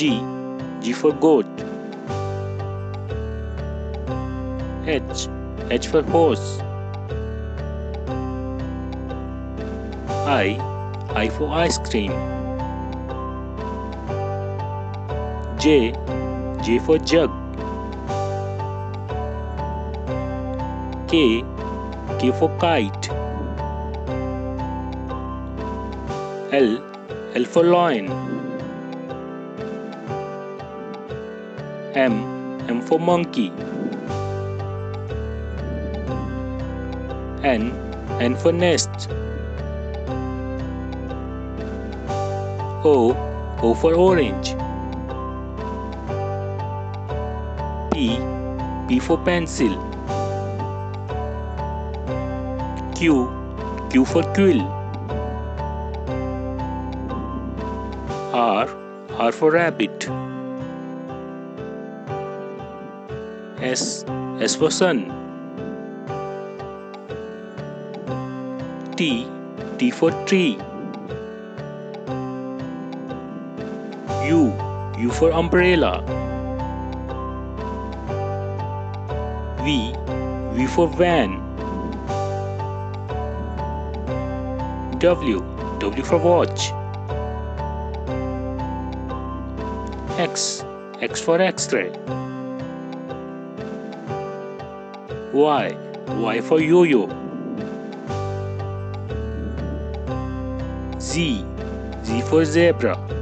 G. For goat. H. H for horse. I. I for ice cream. J. J for jug. K. K for kite. L. L for lion. M. M for monkey. N. N for nest. O. O for orange. P. P for pencil. Q. Q for quill. R. R for rabbit. S. S for sun. T. T for tree. U. U for umbrella. V. V for van. W. W for watch. X. X for X-ray. Y. Y for yo-yo. Z. Z for zebra.